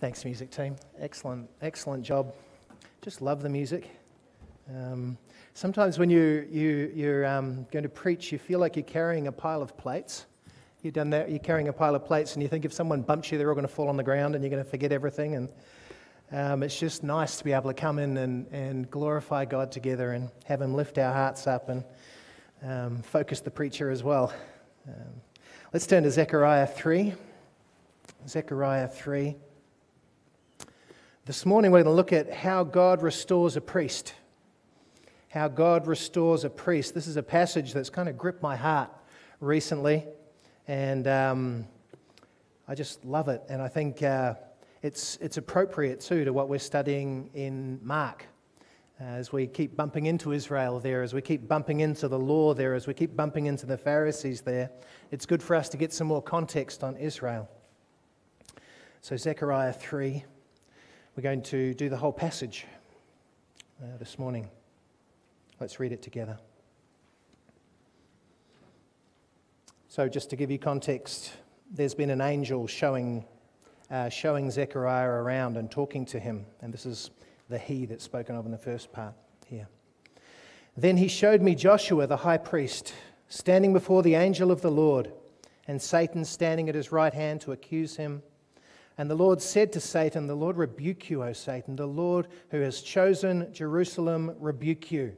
Thanks, music team. Excellent, excellent job. Just love the music. Um, sometimes when you, you, you're um, going to preach, you feel like you're carrying a pile of plates. You've done that, you're carrying a pile of plates, and you think if someone bumps you, they're all going to fall on the ground and you're going to forget everything. And um, it's just nice to be able to come in and, and glorify God together and have Him lift our hearts up and um, focus the preacher as well. Um, let's turn to Zechariah 3. Zechariah 3. This morning, we're going to look at how God restores a priest. How God restores a priest. This is a passage that's kind of gripped my heart recently, and um, I just love it. And I think uh, it's, it's appropriate too to what we're studying in Mark. As we keep bumping into Israel there, as we keep bumping into the law there, as we keep bumping into the Pharisees there, it's good for us to get some more context on Israel. So, Zechariah 3. We're going to do the whole passage uh, this morning. Let's read it together. So, just to give you context, there's been an angel showing, uh, showing Zechariah around and talking to him. And this is the he that's spoken of in the first part here. Then he showed me Joshua, the high priest, standing before the angel of the Lord, and Satan standing at his right hand to accuse him. And the Lord said to Satan, The Lord rebuke you, O Satan. The Lord who has chosen Jerusalem rebuke you.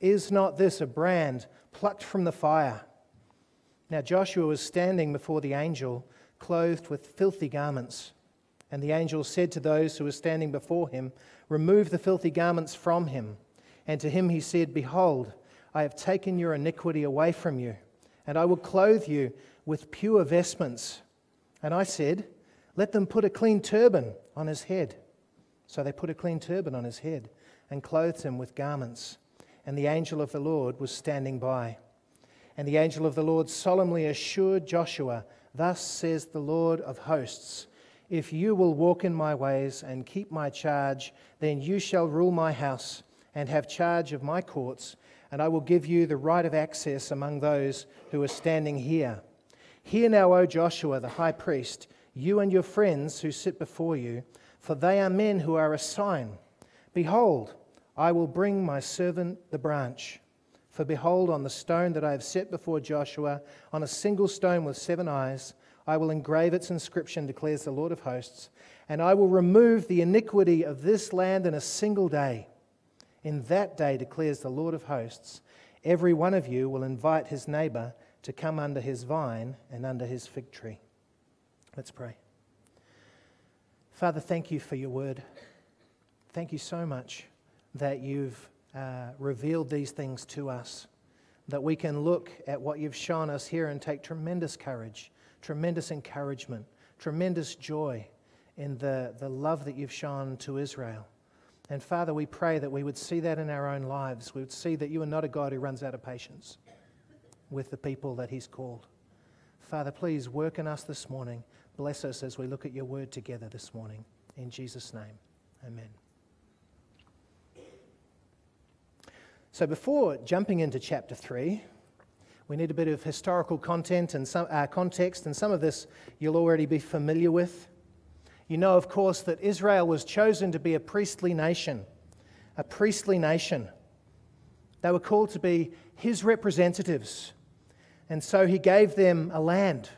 Is not this a brand plucked from the fire? Now Joshua was standing before the angel, clothed with filthy garments. And the angel said to those who were standing before him, Remove the filthy garments from him. And to him he said, Behold, I have taken your iniquity away from you, and I will clothe you with pure vestments. And I said, let them put a clean turban on his head. So they put a clean turban on his head and clothed him with garments. And the angel of the Lord was standing by. And the angel of the Lord solemnly assured Joshua, Thus says the Lord of hosts, If you will walk in my ways and keep my charge, then you shall rule my house and have charge of my courts, and I will give you the right of access among those who are standing here. Hear now, O Joshua, the high priest you and your friends who sit before you, for they are men who are a sign. Behold, I will bring my servant the branch. For behold, on the stone that I have set before Joshua, on a single stone with seven eyes, I will engrave its inscription, declares the Lord of hosts, and I will remove the iniquity of this land in a single day. In that day, declares the Lord of hosts, every one of you will invite his neighbor to come under his vine and under his fig tree. Let's pray. Father, thank you for your word. Thank you so much that you've uh, revealed these things to us, that we can look at what you've shown us here and take tremendous courage, tremendous encouragement, tremendous joy in the, the love that you've shown to Israel. And Father, we pray that we would see that in our own lives. We would see that you are not a God who runs out of patience with the people that He's called. Father, please work in us this morning Bless us as we look at your word together this morning. In Jesus' name, amen. So, before jumping into chapter 3, we need a bit of historical content and some, uh, context, and some of this you'll already be familiar with. You know, of course, that Israel was chosen to be a priestly nation, a priestly nation. They were called to be his representatives, and so he gave them a land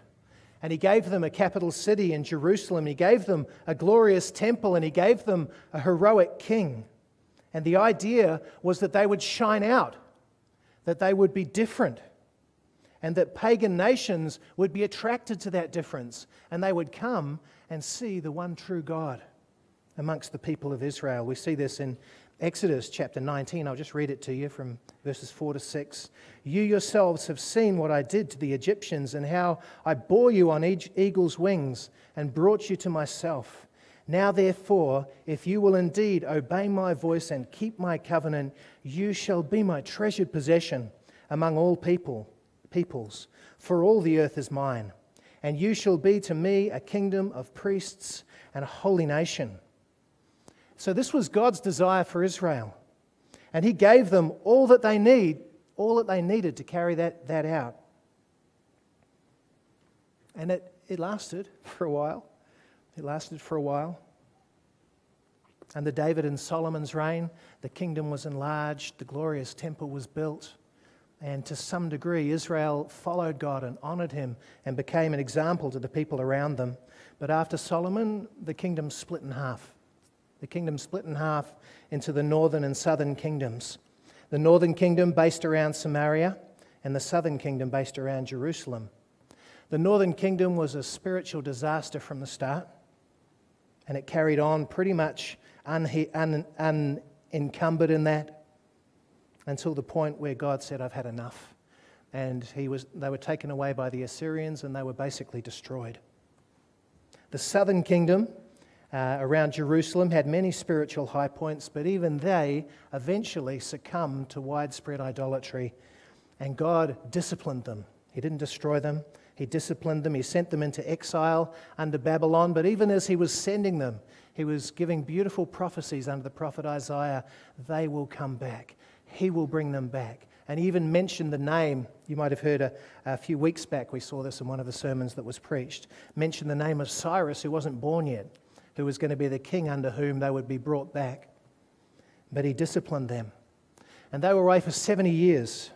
and he gave them a capital city in Jerusalem. He gave them a glorious temple and he gave them a heroic king. And the idea was that they would shine out, that they would be different, and that pagan nations would be attracted to that difference and they would come and see the one true God amongst the people of Israel. We see this in Exodus chapter 19. I'll just read it to you from verses 4 to 6. You yourselves have seen what I did to the Egyptians and how I bore you on eagle's wings and brought you to myself. Now, therefore, if you will indeed obey my voice and keep my covenant, you shall be my treasured possession among all people, peoples, for all the earth is mine. And you shall be to me a kingdom of priests and a holy nation. So, this was God's desire for Israel. And He gave them all that they need, all that they needed to carry that, that out. And it, it lasted for a while. It lasted for a while. Under David and Solomon's reign, the kingdom was enlarged, the glorious temple was built, and to some degree, Israel followed God and honored him and became an example to the people around them. But after Solomon, the kingdom split in half. The kingdom split in half into the northern and southern kingdoms. The northern kingdom based around Samaria, and the southern kingdom based around Jerusalem. The northern kingdom was a spiritual disaster from the start, and it carried on pretty much unencumbered in that until the point where God said, I've had enough. And he was, they were taken away by the Assyrians and they were basically destroyed. The southern kingdom uh, around Jerusalem had many spiritual high points, but even they eventually succumbed to widespread idolatry. And God disciplined them. He didn't destroy them, He disciplined them. He sent them into exile under Babylon. But even as He was sending them, he was giving beautiful prophecies under the prophet Isaiah. They will come back. He will bring them back. And he even mentioned the name. You might have heard a, a few weeks back, we saw this in one of the sermons that was preached. Mentioned the name of Cyrus, who wasn't born yet, who was going to be the king under whom they would be brought back. But he disciplined them. And they were away for 70 years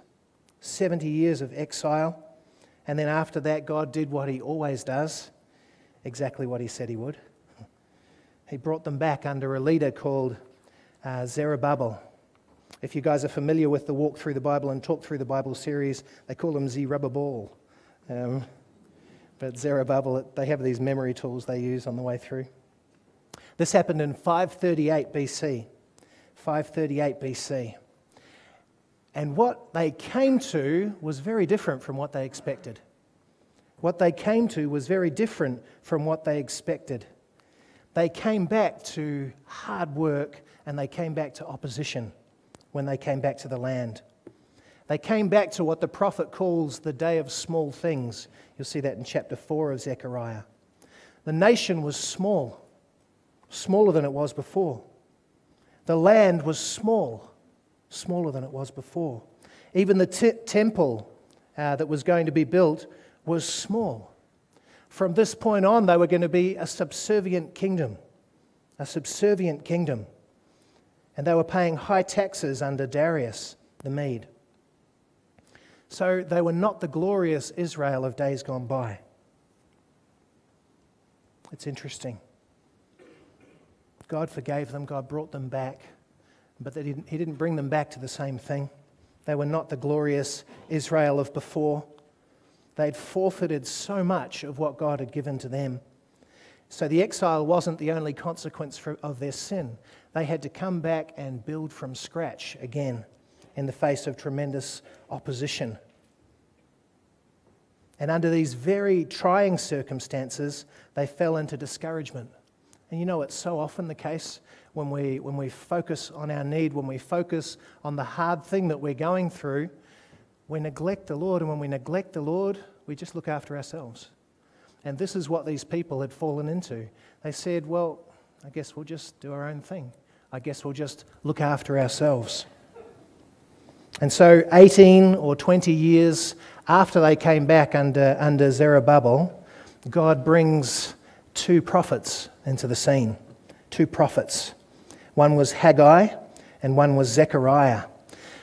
70 years of exile. And then after that, God did what he always does exactly what he said he would he brought them back under a leader called uh, Zerubbabel. If you guys are familiar with the Walk Through the Bible and Talk Through the Bible series, they call him Zerubbabel. Um, but Zerubbabel, they have these memory tools they use on the way through. This happened in 538 BC. 538 BC. And what they came to was very different from what they expected. What they came to was very different from what they expected. They came back to hard work and they came back to opposition when they came back to the land. They came back to what the prophet calls the day of small things. You'll see that in chapter 4 of Zechariah. The nation was small, smaller than it was before. The land was small, smaller than it was before. Even the t- temple uh, that was going to be built was small. From this point on, they were going to be a subservient kingdom, a subservient kingdom. And they were paying high taxes under Darius the Mede. So they were not the glorious Israel of days gone by. It's interesting. God forgave them, God brought them back, but didn't, He didn't bring them back to the same thing. They were not the glorious Israel of before. They'd forfeited so much of what God had given to them. So the exile wasn't the only consequence for, of their sin. They had to come back and build from scratch again in the face of tremendous opposition. And under these very trying circumstances, they fell into discouragement. And you know, it's so often the case when we, when we focus on our need, when we focus on the hard thing that we're going through, we neglect the Lord, and when we neglect the Lord, we just look after ourselves. And this is what these people had fallen into. They said, Well, I guess we'll just do our own thing. I guess we'll just look after ourselves. And so, 18 or 20 years after they came back under, under Zerubbabel, God brings two prophets into the scene. Two prophets. One was Haggai and one was Zechariah.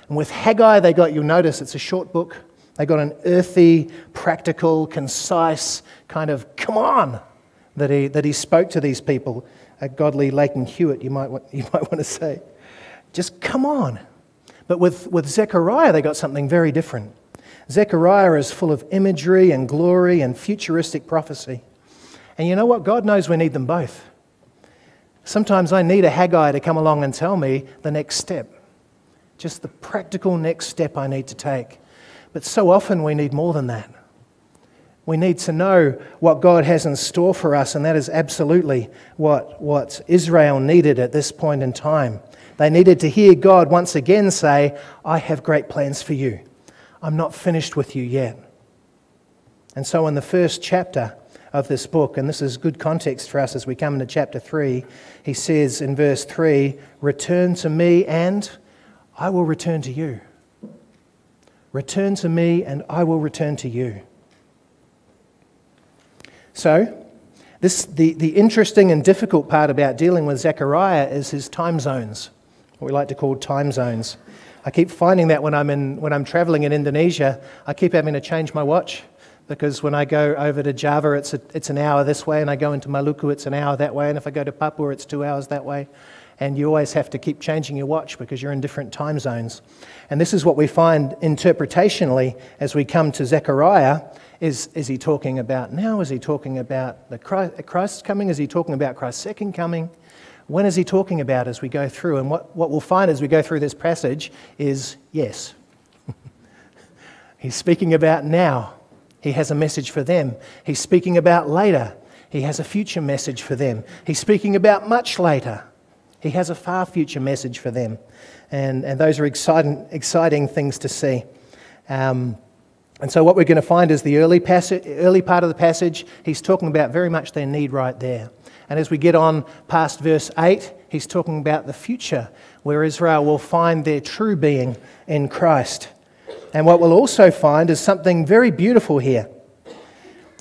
And with Haggai, they got, you'll notice it's a short book. They got an earthy, practical, concise kind of come on that he, that he spoke to these people. A godly Lleyton Hewitt, you might, you might want to say. Just come on. But with, with Zechariah, they got something very different. Zechariah is full of imagery and glory and futuristic prophecy. And you know what? God knows we need them both. Sometimes I need a Haggai to come along and tell me the next step just the practical next step I need to take. But so often we need more than that. We need to know what God has in store for us, and that is absolutely what, what Israel needed at this point in time. They needed to hear God once again say, I have great plans for you. I'm not finished with you yet. And so, in the first chapter of this book, and this is good context for us as we come into chapter 3, he says in verse 3 Return to me and I will return to you. Return to me, and I will return to you. So, This, the, the interesting and difficult part about dealing with Zechariah is his time zones, what we like to call time zones. I keep finding that when I'm, in, when I'm traveling in Indonesia, I keep having to change my watch because when I go over to Java, it's, a, it's an hour this way, and I go into Maluku, it's an hour that way, and if I go to Papua, it's two hours that way. And you always have to keep changing your watch because you're in different time zones. And this is what we find interpretationally as we come to Zechariah. Is, is he talking about now? Is he talking about the Christ, Christ's coming? Is he talking about Christ's second coming? When is he talking about as we go through? And what, what we'll find as we go through this passage is yes. He's speaking about now. He has a message for them. He's speaking about later. He has a future message for them. He's speaking about much later. He has a far future message for them. And, and those are exciting, exciting things to see. Um, and so, what we're going to find is the early, passage, early part of the passage, he's talking about very much their need right there. And as we get on past verse 8, he's talking about the future, where Israel will find their true being in Christ. And what we'll also find is something very beautiful here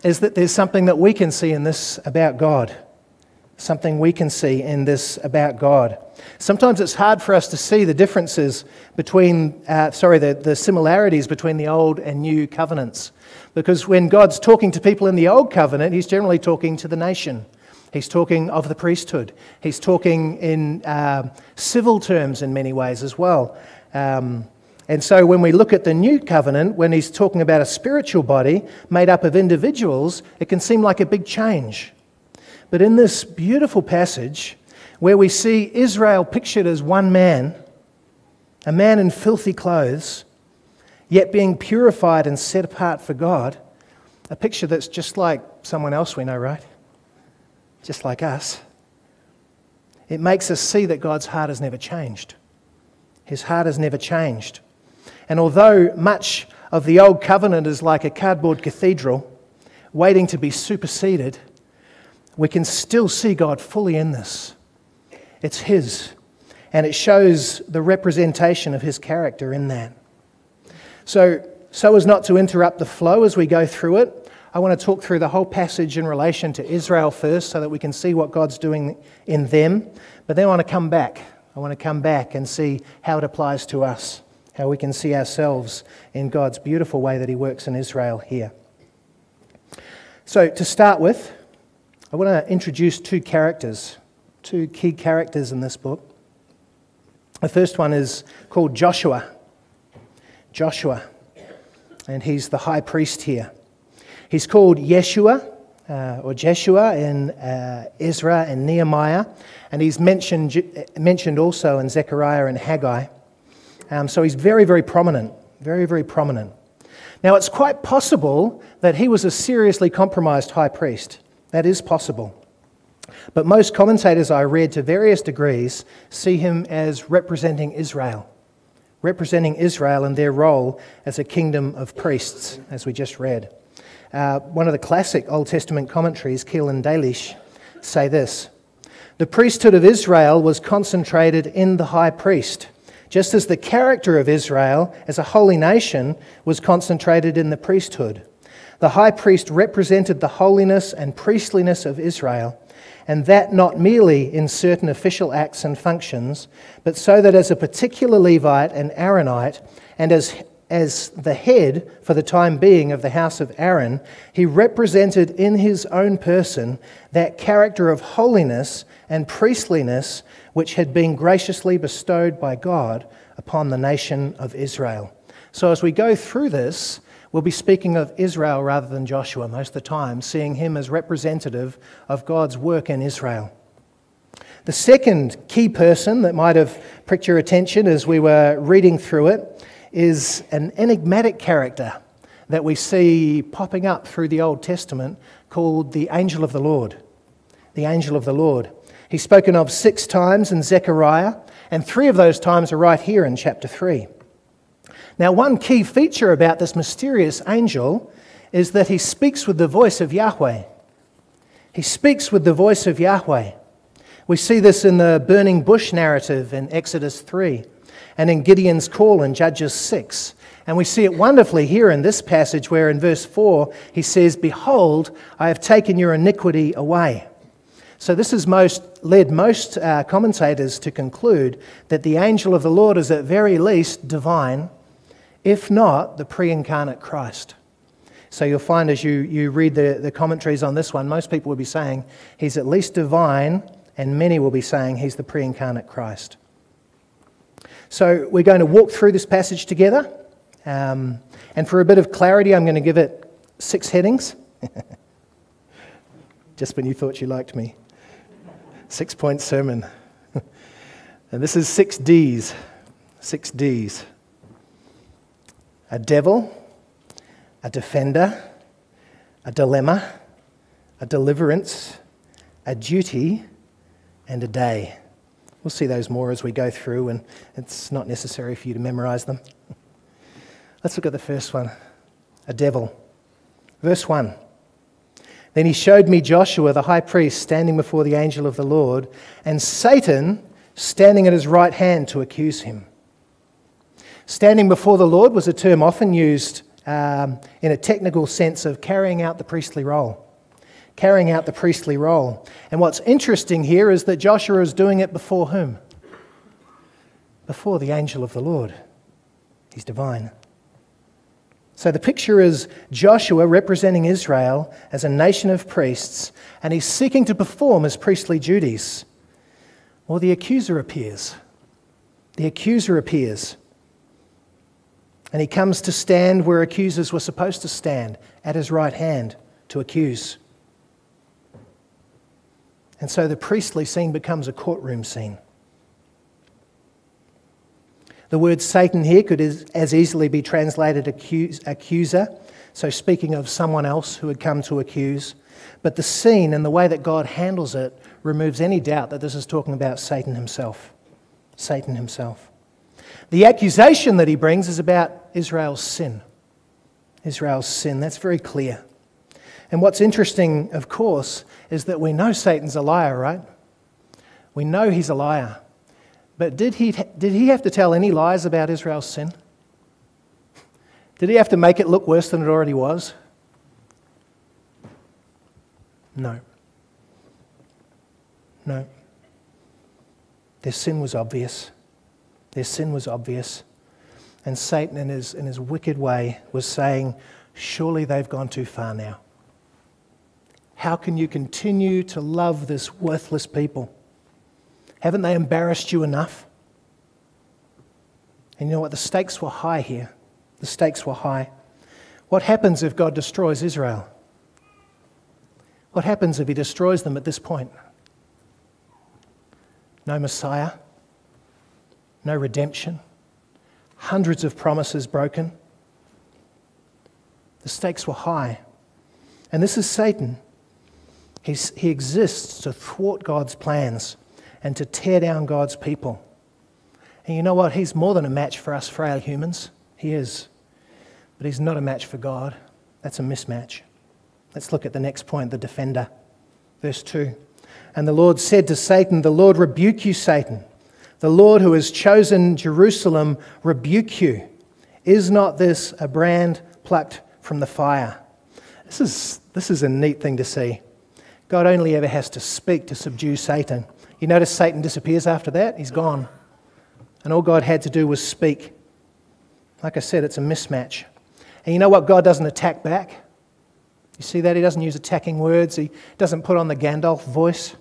is that there's something that we can see in this about God. Something we can see in this about God. Sometimes it's hard for us to see the differences between, uh, sorry, the, the similarities between the old and new covenants. Because when God's talking to people in the old covenant, he's generally talking to the nation. He's talking of the priesthood. He's talking in uh, civil terms in many ways as well. Um, and so when we look at the new covenant, when he's talking about a spiritual body made up of individuals, it can seem like a big change. But in this beautiful passage, where we see Israel pictured as one man, a man in filthy clothes, yet being purified and set apart for God, a picture that's just like someone else we know, right? Just like us. It makes us see that God's heart has never changed. His heart has never changed. And although much of the Old Covenant is like a cardboard cathedral waiting to be superseded, we can still see God fully in this. It's His, and it shows the representation of His character in that. So, so as not to interrupt the flow as we go through it, I want to talk through the whole passage in relation to Israel first so that we can see what God's doing in them. But then I want to come back. I want to come back and see how it applies to us how we can see ourselves in God's beautiful way that He works in Israel here. So, to start with, I want to introduce two characters, two key characters in this book. The first one is called Joshua. Joshua, and he's the high priest here. He's called Yeshua uh, or Jeshua in uh, Ezra and Nehemiah, and he's mentioned, mentioned also in Zechariah and Haggai. Um, so he's very, very prominent, very, very prominent. Now, it's quite possible that he was a seriously compromised high priest. That is possible. But most commentators I read to various degrees see him as representing Israel, representing Israel and their role as a kingdom of priests, as we just read. Uh, one of the classic Old Testament commentaries, Keil and Delitzsch, say this The priesthood of Israel was concentrated in the high priest just as the character of Israel as a holy nation was concentrated in the priesthood. The high priest represented the holiness and priestliness of Israel, and that not merely in certain official acts and functions, but so that as a particular Levite and Aaronite, and as, as the head for the time being of the house of Aaron, he represented in his own person that character of holiness and priestliness which had been graciously bestowed by God upon the nation of Israel. So, as we go through this, we'll be speaking of Israel rather than Joshua most of the time, seeing him as representative of God's work in Israel. The second key person that might have pricked your attention as we were reading through it is an enigmatic character that we see popping up through the Old Testament called the angel of the Lord. The angel of the Lord. He's spoken of six times in Zechariah, and three of those times are right here in chapter 3. Now, one key feature about this mysterious angel is that he speaks with the voice of Yahweh. He speaks with the voice of Yahweh. We see this in the burning bush narrative in Exodus 3. and in Gideon's call in Judges 6. And we see it wonderfully here in this passage where in verse 4 he says, Behold, I have taken your iniquity away. So this has most, led most uh, commentators to conclude that the angel of the Lord is at very least divine, if not the pre incarnate Christ. So you'll find as you, you read the, the commentaries on this one, most people will be saying he's at least divine, and many will be saying he's the pre incarnate Christ. So we're going to walk through this passage together. Um, and for a bit of clarity, I'm going to give it six headings. Just when you thought you liked me. Six point sermon. and this is six D's. Six D's. A devil, a defender, a dilemma, a deliverance, a duty, and a day. We'll see those more as we go through, and it's not necessary for you to memorize them. Let's look at the first one a devil. Verse 1. Then he showed me Joshua the high priest standing before the angel of the Lord, and Satan standing at his right hand to accuse him. Standing before the Lord was a term often used um, in a technical sense of carrying out the priestly role. Carrying out the priestly role. And what's interesting here is that Joshua is doing it before whom? Before the angel of the Lord. He's divine. So the picture is Joshua representing Israel as a nation of priests, and he's seeking to perform his priestly duties. Well, the accuser appears. The accuser appears. And he comes to stand where accusers were supposed to stand, at his right hand, to accuse. And so the priestly scene becomes a courtroom scene. The word Satan here could as easily be translated accuse, accuser, so speaking of someone else who had come to accuse. But the scene and the way that God handles it removes any doubt that this is talking about Satan himself. Satan himself. The accusation that he brings is about Israel's sin. Israel's sin. That's very clear. And what's interesting, of course, is that we know Satan's a liar, right? We know he's a liar. But did he, did he have to tell any lies about Israel's sin? Did he have to make it look worse than it already was? No. No. Their sin was obvious. Their sin was obvious. And Satan, in his, in his wicked way, was saying, Surely they've gone too far now. How can you continue to love this worthless people? Haven't they embarrassed you enough? And you know what? The stakes were high here. The stakes were high. What happens if God destroys Israel? What happens if He destroys them at this point? No Messiah, no redemption, hundreds of promises broken. The stakes were high. And this is Satan. He's, he exists to thwart God's plans and to tear down God's people. And you know what? He's more than a match for us frail humans. He is. But he's not a match for God. That's a mismatch. Let's look at the next point the defender. Verse 2. And the Lord said to Satan, The Lord rebuke you, Satan. The Lord who has chosen Jerusalem rebuke you. Is not this a brand plucked from the fire? This is, this is a neat thing to see. God only ever has to speak to subdue Satan. You notice Satan disappears after that, he's gone. And all God had to do was speak. Like I said, it's a mismatch. And you know what? God doesn't attack back. You see that? He doesn't use attacking words, he doesn't put on the Gandalf voice.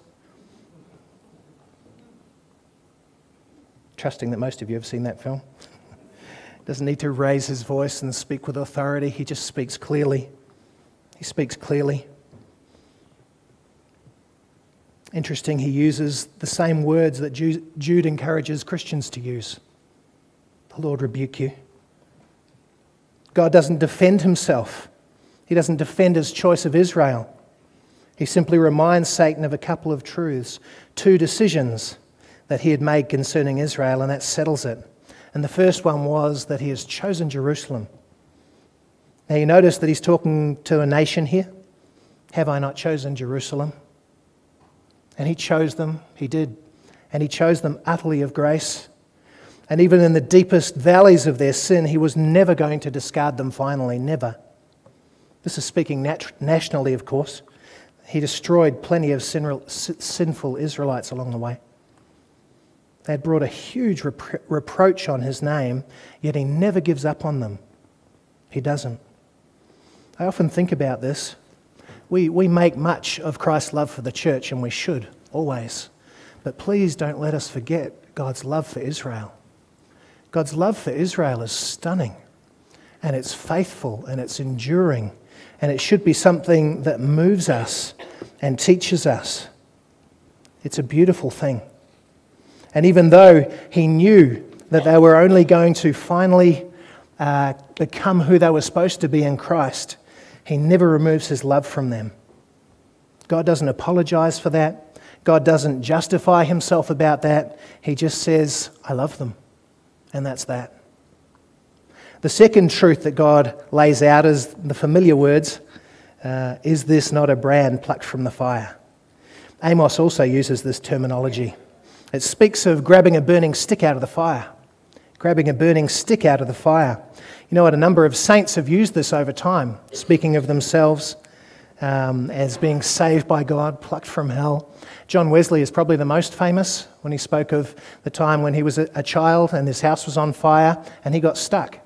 Trusting that most of you have seen that film. doesn't need to raise his voice and speak with authority, he just speaks clearly. He speaks clearly. Interesting, he uses the same words that Jude encourages Christians to use. The Lord rebuke you. God doesn't defend himself, he doesn't defend his choice of Israel. He simply reminds Satan of a couple of truths, two decisions that he had made concerning Israel, and that settles it. And the first one was that he has chosen Jerusalem. Now, you notice that he's talking to a nation here. Have I not chosen Jerusalem? And He chose them. He did. And He chose them utterly of grace. And even in the deepest valleys of their sin, he was never going to discard them finally, never. This is speaking nat- nationally, of course. He destroyed plenty of sin- sinful Israelites along the way. They had brought a huge repro- reproach on his name, yet he never gives up on them. He doesn't. I often think about this. We, we make much of Christ's love for the church, and we should, always. But please don't let us forget God's love for Israel. God's love for Israel is stunning, and it's faithful, and it's enduring, and it should be something that moves us and teaches us. It's a beautiful thing. And even though he knew that they were only going to finally uh, become who they were supposed to be in Christ, he never removes his love from them. God doesn't apologize for that. God doesn't justify himself about that. He just says, I love them. And that's that. The second truth that God lays out is the familiar words uh, Is this not a brand plucked from the fire? Amos also uses this terminology. It speaks of grabbing a burning stick out of the fire. Grabbing a burning stick out of the fire. You know what? A number of saints have used this over time, speaking of themselves um, as being saved by God, plucked from hell. John Wesley is probably the most famous when he spoke of the time when he was a, a child and his house was on fire and he got stuck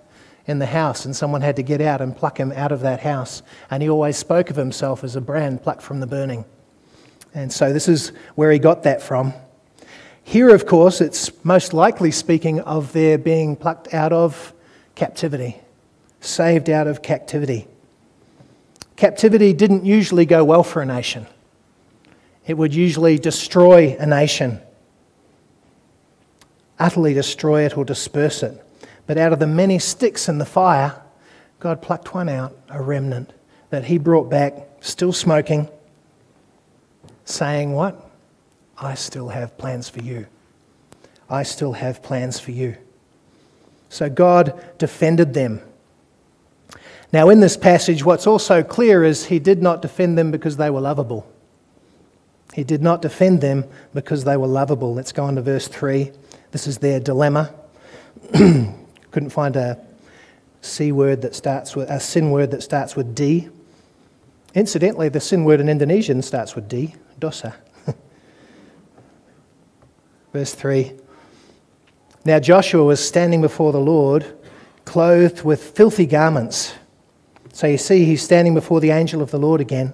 in the house and someone had to get out and pluck him out of that house. And he always spoke of himself as a brand plucked from the burning. And so this is where he got that from. Here, of course, it's most likely speaking of their being plucked out of captivity, saved out of captivity. Captivity didn't usually go well for a nation, it would usually destroy a nation, utterly destroy it or disperse it. But out of the many sticks in the fire, God plucked one out, a remnant, that He brought back, still smoking, saying, What? I still have plans for you. I still have plans for you. So God defended them. Now, in this passage, what's also clear is he did not defend them because they were lovable. He did not defend them because they were lovable. Let's go on to verse 3. This is their dilemma. Couldn't find a C word that starts with a sin word that starts with D. Incidentally, the sin word in Indonesian starts with D, dosa. Verse 3 now Joshua was standing before the Lord, clothed with filthy garments. So you see, he's standing before the angel of the Lord again.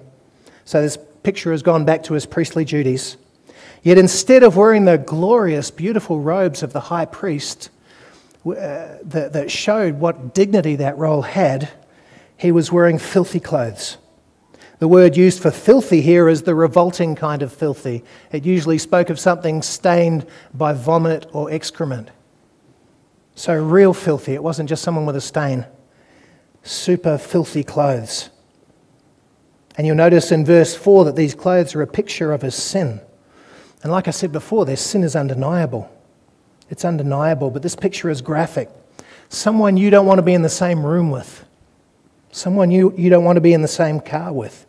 So this picture has gone back to his priestly duties. Yet instead of wearing the glorious, beautiful robes of the high priest uh, that, that showed what dignity that role had, he was wearing filthy clothes. The word used for filthy here is the revolting kind of filthy. It usually spoke of something stained by vomit or excrement. So, real filthy. It wasn't just someone with a stain. Super filthy clothes. And you'll notice in verse 4 that these clothes are a picture of his sin. And like I said before, their sin is undeniable. It's undeniable, but this picture is graphic. Someone you don't want to be in the same room with, someone you, you don't want to be in the same car with.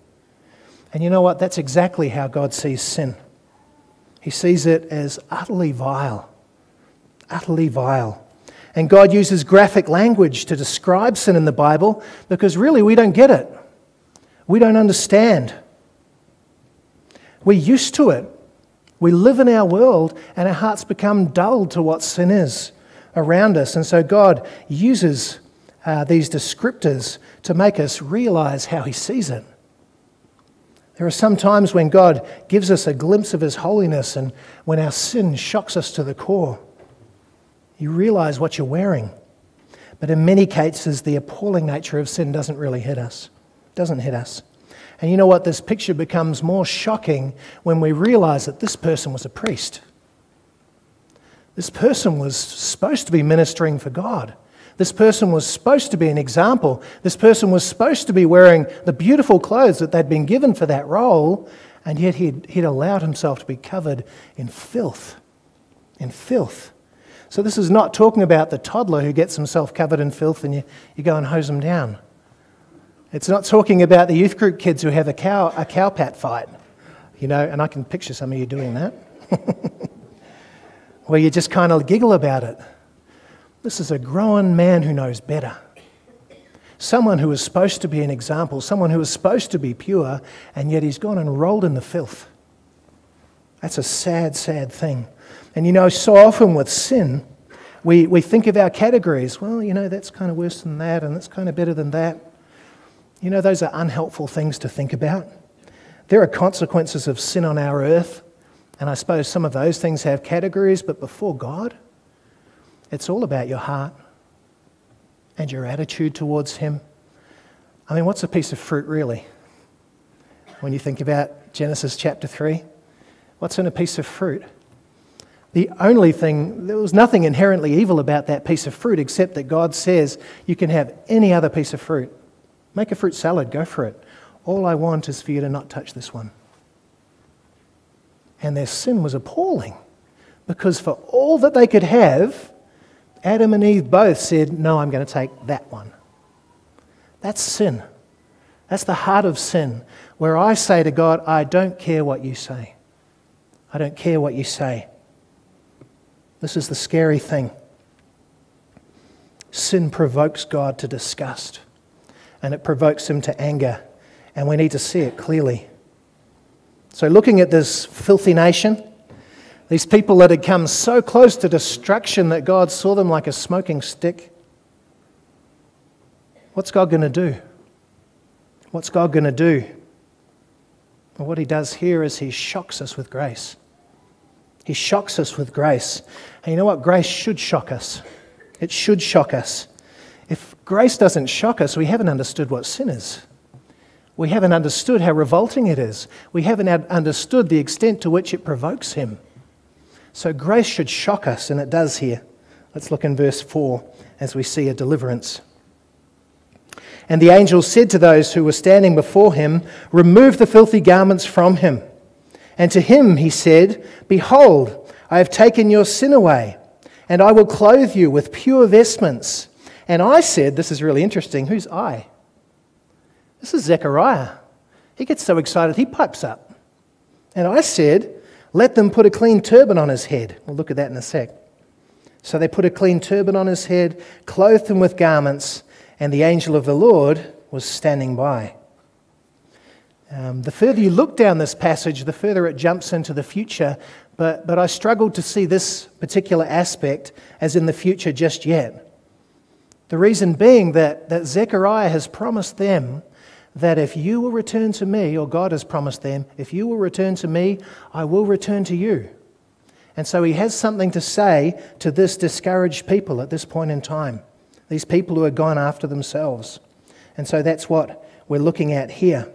And you know what? That's exactly how God sees sin. He sees it as utterly vile, utterly vile. And God uses graphic language to describe sin in the Bible because really we don't get it. We don't understand. We're used to it. We live in our world and our hearts become dulled to what sin is around us. And so God uses uh, these descriptors to make us realize how He sees it. There are some times when God gives us a glimpse of His holiness and when our sin shocks us to the core. You realize what you're wearing. But in many cases, the appalling nature of sin doesn't really hit us. It doesn't hit us. And you know what? This picture becomes more shocking when we realize that this person was a priest. This person was supposed to be ministering for God. This person was supposed to be an example. This person was supposed to be wearing the beautiful clothes that they'd been given for that role, and yet he'd, he'd allowed himself to be covered in filth. In filth. So, this is not talking about the toddler who gets himself covered in filth and you, you go and hose him down. It's not talking about the youth group kids who have a cow, a cow pat fight, you know, and I can picture some of you doing that, where you just kind of giggle about it. This is a grown man who knows better. Someone who is supposed to be an example, someone who is supposed to be pure, and yet he's gone and rolled in the filth. That's a sad, sad thing. And you know, so often with sin, we, we think of our categories. Well, you know, that's kind of worse than that, and that's kind of better than that. You know, those are unhelpful things to think about. There are consequences of sin on our earth, and I suppose some of those things have categories, but before God, it's all about your heart and your attitude towards Him. I mean, what's a piece of fruit really? When you think about Genesis chapter 3, what's in a piece of fruit? The only thing, there was nothing inherently evil about that piece of fruit except that God says you can have any other piece of fruit. Make a fruit salad, go for it. All I want is for you to not touch this one. And their sin was appalling because for all that they could have, Adam and Eve both said, No, I'm going to take that one. That's sin. That's the heart of sin, where I say to God, I don't care what you say. I don't care what you say. This is the scary thing. Sin provokes God to disgust, and it provokes him to anger, and we need to see it clearly. So, looking at this filthy nation, these people that had come so close to destruction that God saw them like a smoking stick. What's God going to do? What's God going to do? Well, what he does here is he shocks us with grace. He shocks us with grace. And you know what? Grace should shock us. It should shock us. If grace doesn't shock us, we haven't understood what sin is. We haven't understood how revolting it is. We haven't understood the extent to which it provokes him. So grace should shock us, and it does here. Let's look in verse 4 as we see a deliverance. And the angel said to those who were standing before him, Remove the filthy garments from him. And to him he said, Behold, I have taken your sin away, and I will clothe you with pure vestments. And I said, This is really interesting. Who's I? This is Zechariah. He gets so excited, he pipes up. And I said, let them put a clean turban on his head. We'll look at that in a sec. So they put a clean turban on his head, clothed him with garments, and the angel of the Lord was standing by. Um, the further you look down this passage, the further it jumps into the future, but, but I struggled to see this particular aspect as in the future just yet. The reason being that, that Zechariah has promised them that if you will return to me, or God has promised them, if you will return to me, I will return to you. And so he has something to say to this discouraged people at this point in time, these people who are gone after themselves. And so that's what we're looking at here,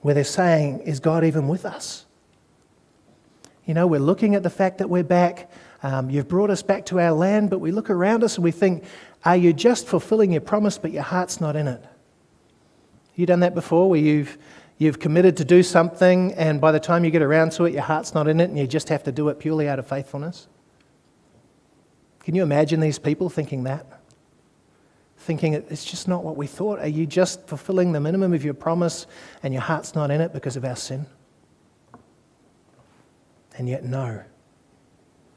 where they're saying, Is God even with us? You know, we're looking at the fact that we're back. Um, you've brought us back to our land, but we look around us and we think, Are you just fulfilling your promise, but your heart's not in it? You done that before where you've, you've committed to do something and by the time you get around to it, your heart's not in it and you just have to do it purely out of faithfulness? Can you imagine these people thinking that? Thinking it's just not what we thought. Are you just fulfilling the minimum of your promise and your heart's not in it because of our sin? And yet, no,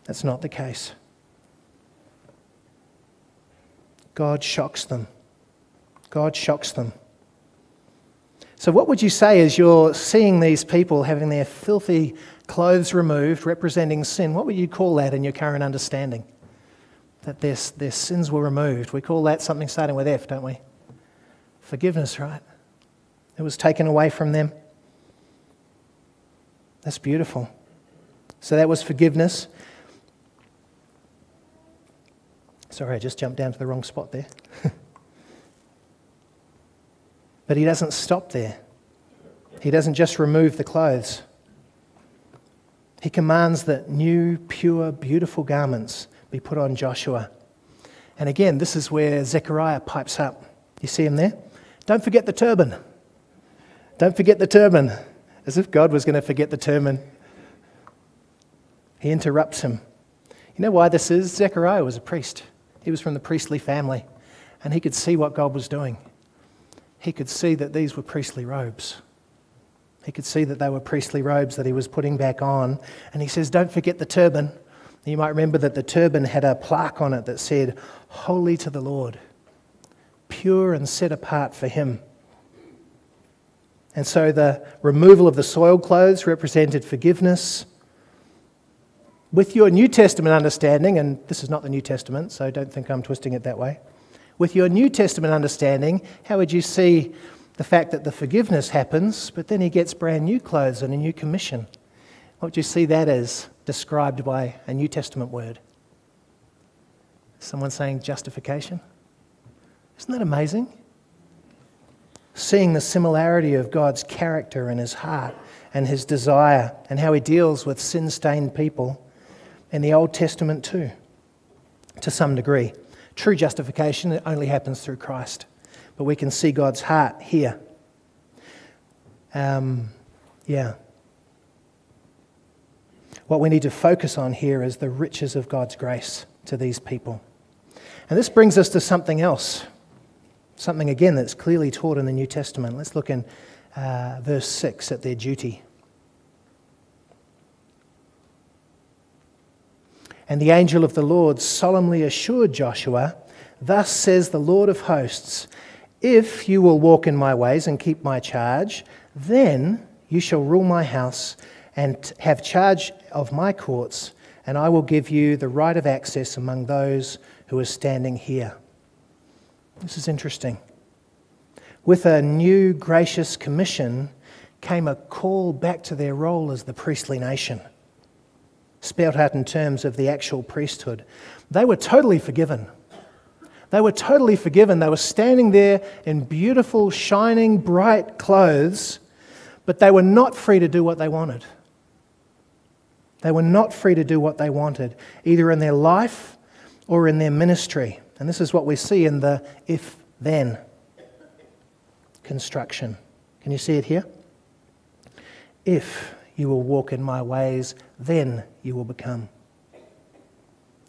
that's not the case. God shocks them. God shocks them. So, what would you say as you're seeing these people having their filthy clothes removed, representing sin? What would you call that in your current understanding? That their, their sins were removed. We call that something starting with F, don't we? Forgiveness, right? It was taken away from them. That's beautiful. So, that was forgiveness. Sorry, I just jumped down to the wrong spot there. But he doesn't stop there. He doesn't just remove the clothes. He commands that new, pure, beautiful garments be put on Joshua. And again, this is where Zechariah pipes up. You see him there? Don't forget the turban. Don't forget the turban. As if God was going to forget the turban. He interrupts him. You know why this is? Zechariah was a priest, he was from the priestly family, and he could see what God was doing he could see that these were priestly robes. He could see that they were priestly robes that he was putting back on. And he says, Don't forget the turban. You might remember that the turban had a plaque on it that said, Holy to the Lord, pure and set apart for Him. And so the removal of the soiled clothes represented forgiveness. With your New Testament understanding, and this is not the New Testament, so don't think I'm twisting it that way. With your New Testament understanding, how would you see the fact that the forgiveness happens, but then he gets brand new clothes and a new commission? What would you see that as described by a New Testament word? Someone saying justification? Isn't that amazing? Seeing the similarity of God's character and his heart and his desire and how he deals with sin stained people in the Old Testament too, to some degree. True justification only happens through Christ, but we can see God's heart here. Um, yeah. What we need to focus on here is the riches of God's grace to these people. And this brings us to something else, something again that's clearly taught in the New Testament. Let's look in uh, verse 6 at their duty. And the angel of the Lord solemnly assured Joshua, Thus says the Lord of hosts, If you will walk in my ways and keep my charge, then you shall rule my house and have charge of my courts, and I will give you the right of access among those who are standing here. This is interesting. With a new gracious commission came a call back to their role as the priestly nation spelt out in terms of the actual priesthood. They were totally forgiven. They were totally forgiven. They were standing there in beautiful, shining, bright clothes, but they were not free to do what they wanted. They were not free to do what they wanted, either in their life or in their ministry. And this is what we see in the if then construction. Can you see it here? If you will walk in my ways, then you will become.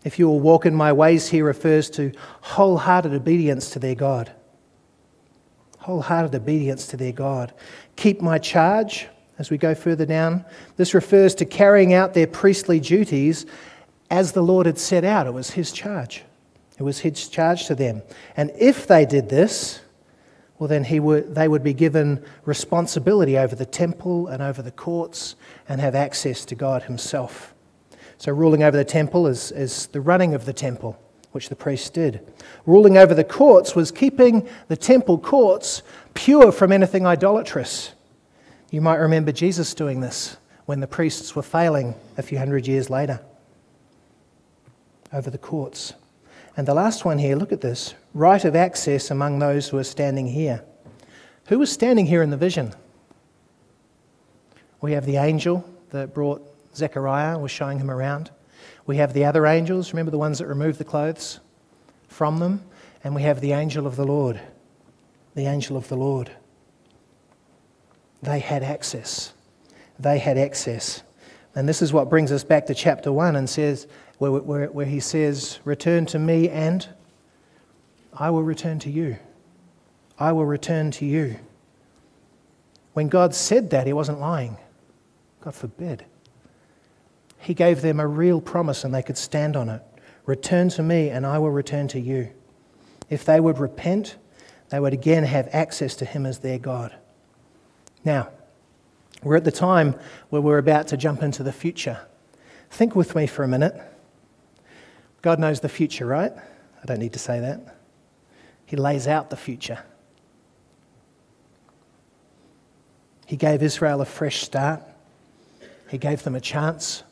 If you will walk in my ways here refers to wholehearted obedience to their God. Wholehearted obedience to their God. Keep my charge as we go further down. This refers to carrying out their priestly duties as the Lord had set out. It was his charge. It was his charge to them. And if they did this, well, then he would, they would be given responsibility over the temple and over the courts and have access to God Himself. So, ruling over the temple is, is the running of the temple, which the priests did. Ruling over the courts was keeping the temple courts pure from anything idolatrous. You might remember Jesus doing this when the priests were failing a few hundred years later over the courts. And the last one here, look at this right of access among those who are standing here. Who was standing here in the vision? We have the angel that brought Zechariah, was showing him around. We have the other angels, remember the ones that removed the clothes from them? And we have the angel of the Lord. The angel of the Lord. They had access. They had access. And this is what brings us back to chapter 1 and says, where, where, where he says, Return to me and I will return to you. I will return to you. When God said that, he wasn't lying. God forbid. He gave them a real promise and they could stand on it. Return to me and I will return to you. If they would repent, they would again have access to him as their God. Now, we're at the time where we're about to jump into the future. Think with me for a minute. God knows the future, right? I don't need to say that. He lays out the future. He gave Israel a fresh start. He gave them a chance.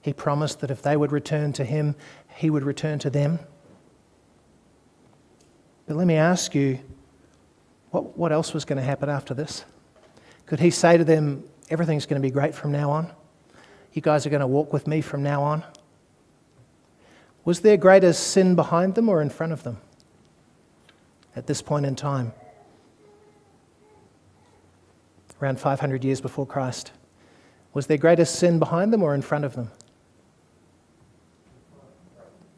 He promised that if they would return to Him, He would return to them. But let me ask you what, what else was going to happen after this? Could He say to them, Everything's going to be great from now on? You guys are going to walk with me from now on? Was there greater sin behind them or in front of them at this point in time? Around 500 years before Christ. Was there greater sin behind them or in front of them?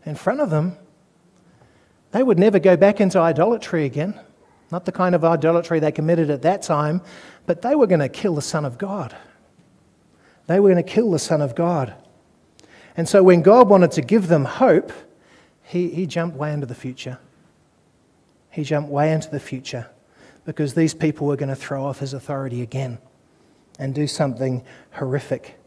In front of them, they would never go back into idolatry again. Not the kind of idolatry they committed at that time, but they were going to kill the Son of God. They were going to kill the Son of God. And so when God wanted to give them hope, he, he jumped way into the future. He jumped way into the future because these people were going to throw off his authority again and do something horrific.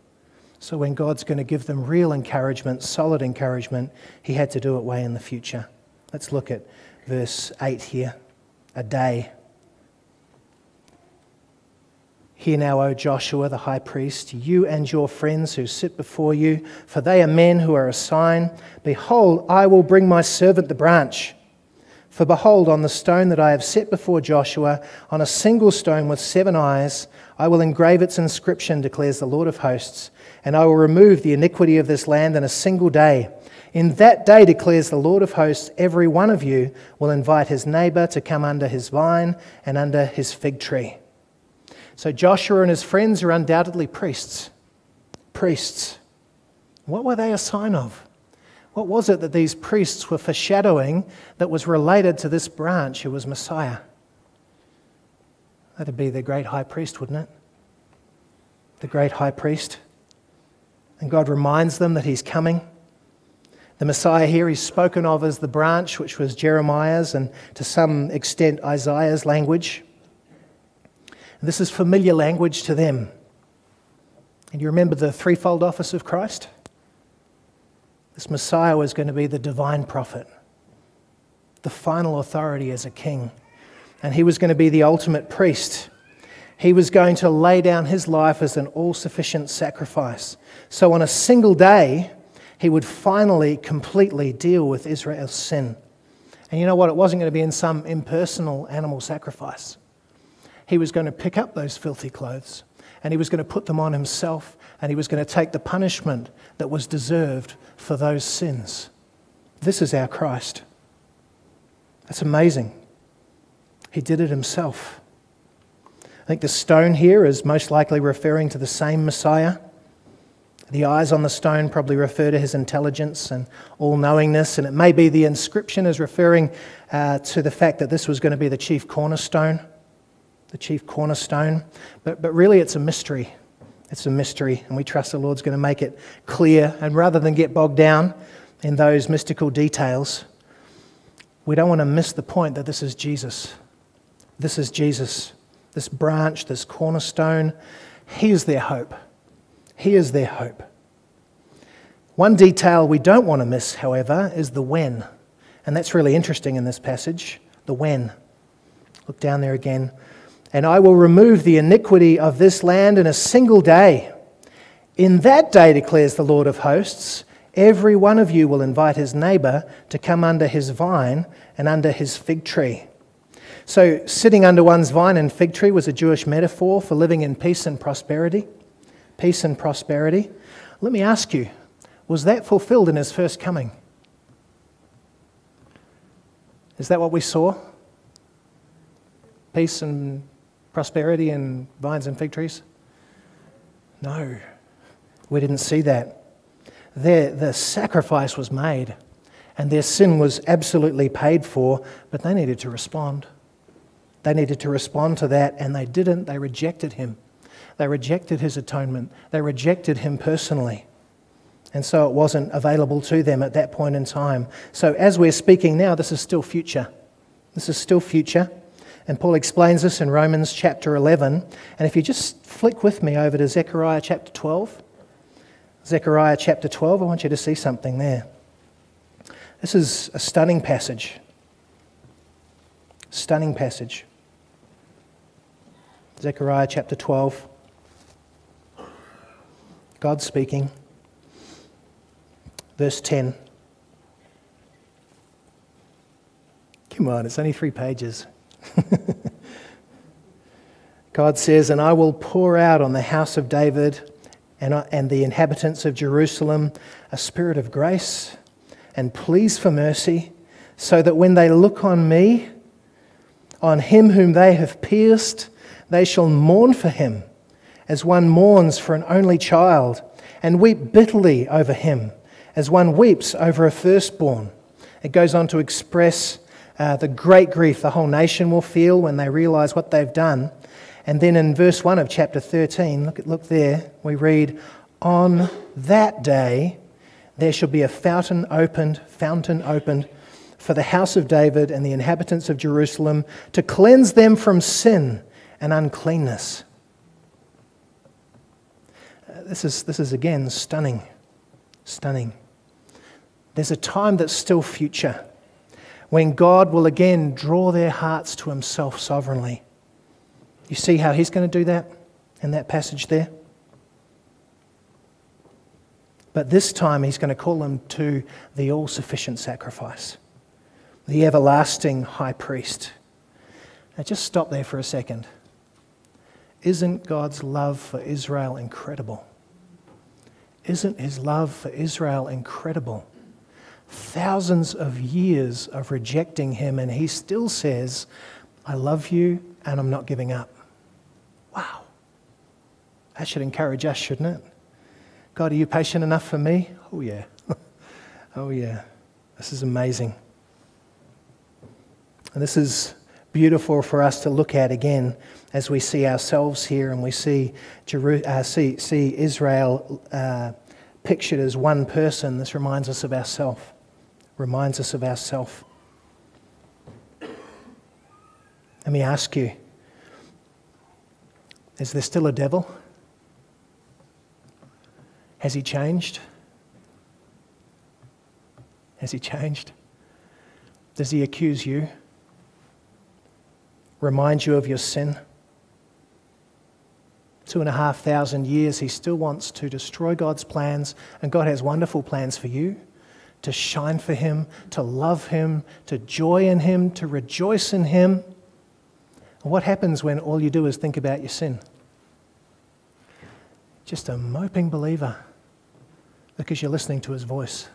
So when God's going to give them real encouragement, solid encouragement, he had to do it way in the future. Let's look at verse 8 here. A day. Hear now, O Joshua, the high priest, you and your friends who sit before you, for they are men who are a sign. Behold, I will bring my servant the branch. For behold, on the stone that I have set before Joshua, on a single stone with seven eyes, I will engrave its inscription, declares the Lord of hosts, and I will remove the iniquity of this land in a single day. In that day, declares the Lord of hosts, every one of you will invite his neighbor to come under his vine and under his fig tree. So Joshua and his friends are undoubtedly priests. Priests. What were they a sign of? What was it that these priests were foreshadowing that was related to this branch who was Messiah? That'd be the great high priest, wouldn't it? The great high priest. And God reminds them that he's coming. The Messiah here is spoken of as the branch, which was Jeremiah's and to some extent Isaiah's language. This is familiar language to them. And you remember the threefold office of Christ? This Messiah was going to be the divine prophet, the final authority as a king. And he was going to be the ultimate priest. He was going to lay down his life as an all sufficient sacrifice. So, on a single day, he would finally completely deal with Israel's sin. And you know what? It wasn't going to be in some impersonal animal sacrifice he was going to pick up those filthy clothes and he was going to put them on himself and he was going to take the punishment that was deserved for those sins. This is our Christ. That's amazing. He did it himself. I think the stone here is most likely referring to the same Messiah. The eyes on the stone probably refer to his intelligence and all knowingness, and it may be the inscription is referring uh, to the fact that this was going to be the chief cornerstone the chief cornerstone. But, but really, it's a mystery. It's a mystery, and we trust the Lord's going to make it clear. And rather than get bogged down in those mystical details, we don't want to miss the point that this is Jesus. This is Jesus. This branch, this cornerstone, He is their hope. He is their hope. One detail we don't want to miss, however, is the when. And that's really interesting in this passage the when. Look down there again and I will remove the iniquity of this land in a single day. In that day, declares the Lord of hosts, every one of you will invite his neighbor to come under his vine and under his fig tree. So, sitting under one's vine and fig tree was a Jewish metaphor for living in peace and prosperity. Peace and prosperity. Let me ask you, was that fulfilled in his first coming? Is that what we saw? Peace and prosperity and vines and fig trees? No, we didn't see that. Their, the sacrifice was made and their sin was absolutely paid for, but they needed to respond. They needed to respond to that, and they didn't. They rejected him. They rejected his atonement. They rejected him personally. And so it wasn't available to them at that point in time. So as we're speaking now, this is still future. This is still future. And Paul explains this in Romans chapter 11. And if you just flick with me over to Zechariah chapter 12, Zechariah chapter 12, I want you to see something there. This is a stunning passage. Stunning passage. Zechariah chapter 12. God speaking. Verse 10. Come on, it's only three pages. God says, And I will pour out on the house of David and, uh, and the inhabitants of Jerusalem a spirit of grace and pleas for mercy, so that when they look on me, on him whom they have pierced, they shall mourn for him as one mourns for an only child, and weep bitterly over him as one weeps over a firstborn. It goes on to express uh, the great grief the whole nation will feel when they realize what they've done. And then in verse 1 of chapter 13, look, look there, we read, On that day there shall be a fountain opened, fountain opened for the house of David and the inhabitants of Jerusalem to cleanse them from sin and uncleanness. This is, this is again stunning. Stunning. There's a time that's still future when God will again draw their hearts to Himself sovereignly. You see how He's going to do that in that passage there? But this time He's going to call them to the all sufficient sacrifice, the everlasting high priest. Now, just stop there for a second. Isn't God's love for Israel incredible? Isn't His love for Israel incredible? thousands of years of rejecting him, and he still says, I love you and I'm not giving up. Wow. That should encourage us, shouldn't it? God, are you patient enough for me? Oh, yeah. oh, yeah. This is amazing. And this is beautiful for us to look at again as we see ourselves here and we see, Jeru- uh, see, see Israel uh, pictured as one person. This reminds us of ourselves reminds us of ourself. Let me ask you is there still a devil? Has he changed? Has he changed? Does he accuse you? Remind you of your sin? Two and a half thousand years, he still wants to destroy God's plans, and God has wonderful plans for you to shine for Him, to love Him, to joy in Him, to rejoice in Him. what happens when all you do is think about your sin? Just a moping believer because you're listening to His voice.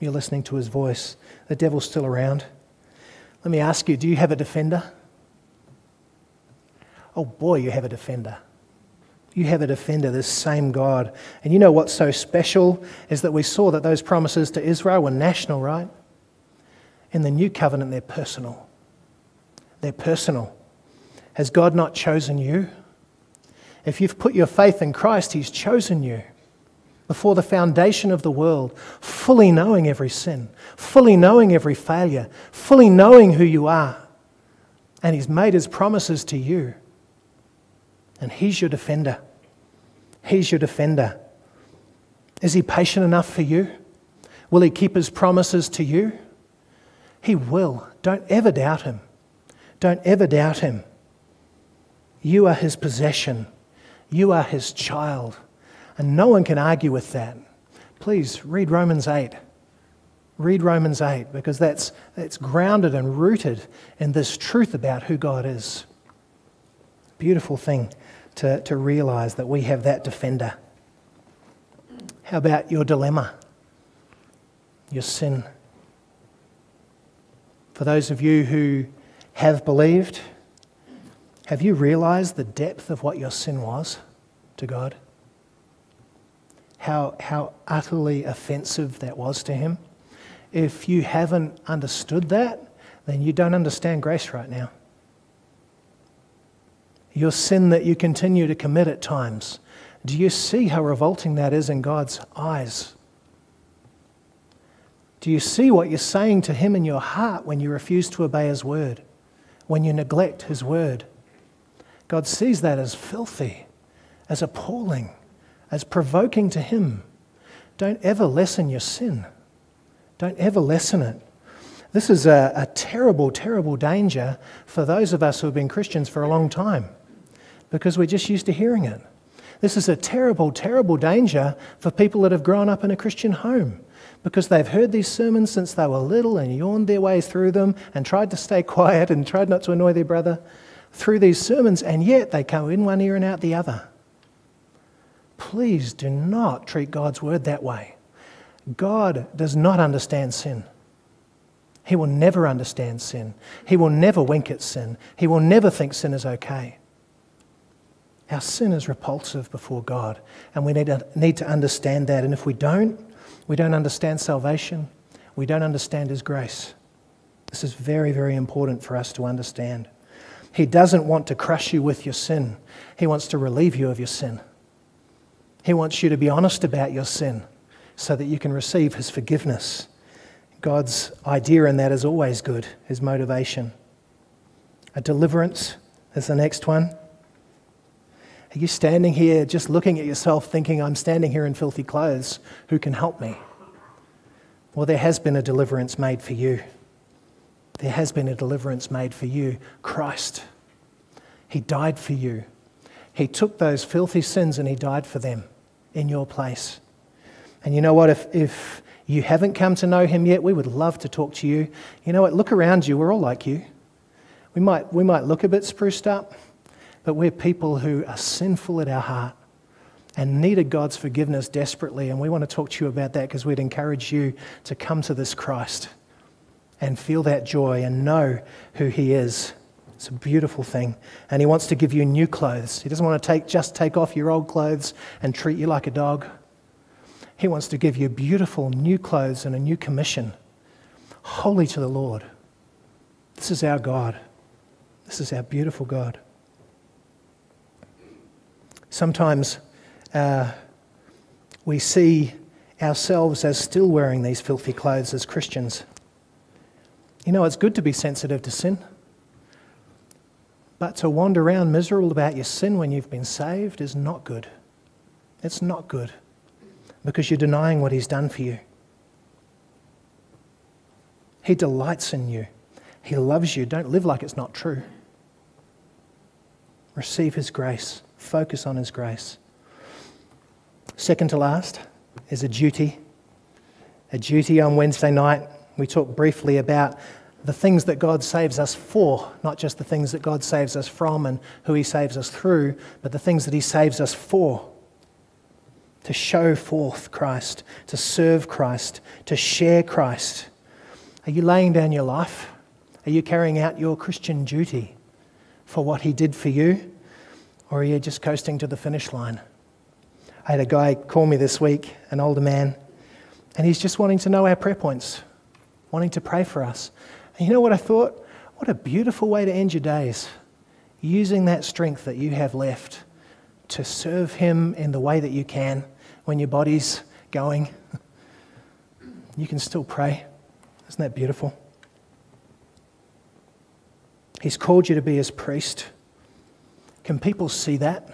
You're listening to His voice. The devil's still around. Let me ask you do you have a defender? Oh boy, you have a defender. You have a defender, this same God. And you know what's so special is that we saw that those promises to Israel were national, right? In the new covenant, they're personal. They're personal. Has God not chosen you? If you've put your faith in Christ, He's chosen you before the foundation of the world, fully knowing every sin, fully knowing every failure, fully knowing who you are. And He's made His promises to you and He's your defender. He's your defender. Is He patient enough for you? Will He keep His promises to you? He will. Don't ever doubt Him. Don't ever doubt Him. You are His possession, you are His child, and no one can argue with that. Please read Romans 8. Read Romans 8 because that's, that's grounded and rooted in this truth about who God is. Beautiful thing to, to realize that we have that defender. How about your dilemma, your sin? For those of you who have believed, have you realized the depth of what your sin was to God? How, how utterly offensive that was to Him? If you haven't understood that, then you don't understand grace right now your sin that you continue to commit at times. Do you see how revolting that is in God's eyes? Do you see what you're saying to Him in your heart when you refuse to obey His word, when you neglect His word? God sees that as filthy, as appalling, as provoking to Him. Don't ever lessen your sin. Don't ever lessen it. This is a, a terrible, terrible danger for those of us who have been Christians for a long time because we're just used to hearing it. This is a terrible, terrible danger for people that have grown up in a Christian home because they've heard these sermons since they were little and yawned their way through them and tried to stay quiet and tried not to annoy their brother through these sermons, and yet they come in one ear and out the other. Please do not treat God's word that way. God does not understand sin. He will never understand sin. He will never wink at sin. He will never think sin is okay. Our sin is repulsive before God, and we need to, need to understand that. And if we don't, we don't understand salvation, we don't understand His grace. This is very, very important for us to understand. He doesn't want to crush you with your sin, He wants to relieve you of your sin. He wants you to be honest about your sin, so that you can receive His forgiveness. God's idea in that is always good, His motivation. A deliverance is the next one. Are you standing here just looking at yourself thinking, I'm standing here in filthy clothes? Who can help me? Well, there has been a deliverance made for you. There has been a deliverance made for you. Christ. He died for you. He took those filthy sins and He died for them in your place. And you know what? If, if you haven't come to know Him yet, we would love to talk to you. You know what? Look around you. We're all like you. We might, we might look a bit spruced up but we're people who are sinful at our heart and needed God's forgiveness desperately. And we want to talk to you about that because we'd encourage you to come to this Christ and feel that joy and know who He is. It's a beautiful thing. And He wants to give you new clothes. He doesn't want to take, just take off your old clothes and treat you like a dog. He wants to give you beautiful new clothes and a new commission, holy to the Lord. This is our God. This is our beautiful God. Sometimes uh, we see ourselves as still wearing these filthy clothes as Christians. You know, it's good to be sensitive to sin, but to wander around miserable about your sin when you've been saved is not good. It's not good because you're denying what He's done for you. He delights in you, He loves you. Don't live like it's not true. Receive His grace. Focus on His grace. Second to last is a duty. A duty on Wednesday night. We talked briefly about the things that God saves us for, not just the things that God saves us from and who He saves us through, but the things that He saves us for. To show forth Christ, to serve Christ, to share Christ. Are you laying down your life? Are you carrying out your Christian duty for what He did for you? Or are you just coasting to the finish line? I had a guy call me this week, an older man, and he's just wanting to know our prayer points, wanting to pray for us. And you know what I thought? What a beautiful way to end your days, using that strength that you have left to serve Him in the way that you can when your body's going. You can still pray. Isn't that beautiful? He's called you to be His priest. Can people see that?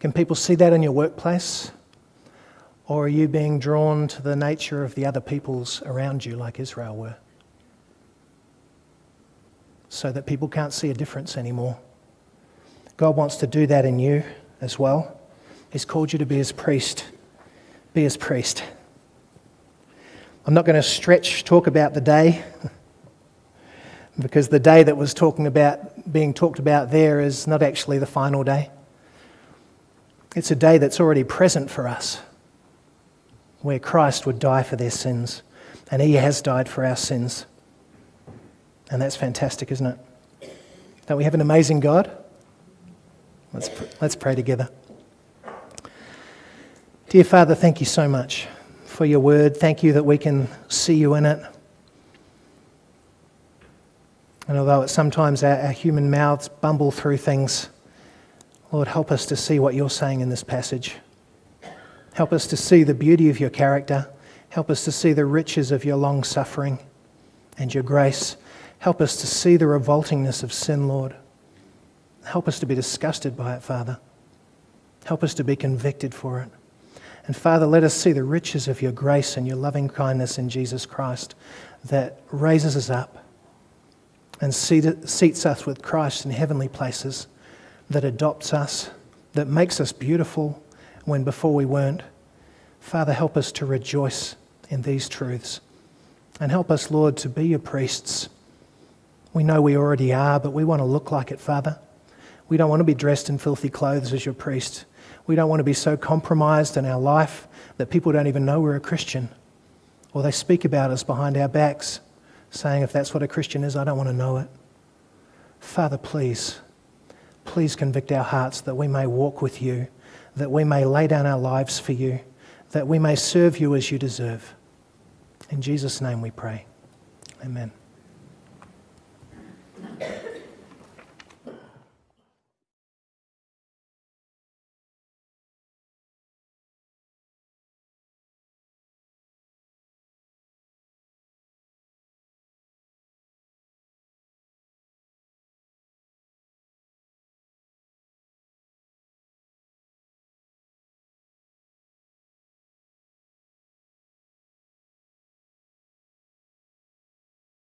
Can people see that in your workplace? Or are you being drawn to the nature of the other peoples around you, like Israel were? So that people can't see a difference anymore. God wants to do that in you as well. He's called you to be his priest. Be his priest. I'm not going to stretch, talk about the day. because the day that was talking about being talked about there is not actually the final day. It's a day that's already present for us, where Christ would die for their sins, and He has died for our sins. And that's fantastic, isn't it? Don't we have an amazing God? Let's, let's pray together. Dear Father, thank you so much for your word. Thank you that we can see you in it. And although sometimes our, our human mouths bumble through things, Lord, help us to see what you're saying in this passage. Help us to see the beauty of your character. Help us to see the riches of your long suffering and your grace. Help us to see the revoltingness of sin, Lord. Help us to be disgusted by it, Father. Help us to be convicted for it. And Father, let us see the riches of your grace and your loving kindness in Jesus Christ that raises us up and seats us with Christ in heavenly places, that adopts us, that makes us beautiful when before we weren't. Father, help us to rejoice in these truths. And help us, Lord, to be your priests. We know we already are, but we want to look like it, Father. We don't want to be dressed in filthy clothes as your priest. We don't want to be so compromised in our life that people don't even know we're a Christian or they speak about us behind our backs saying, if that's what a Christian is, I don't want to know it. Father, please, please convict our hearts that we may walk with you, that we may lay down our lives for you, that we may serve you as you deserve. In Jesus' name we pray. Amen.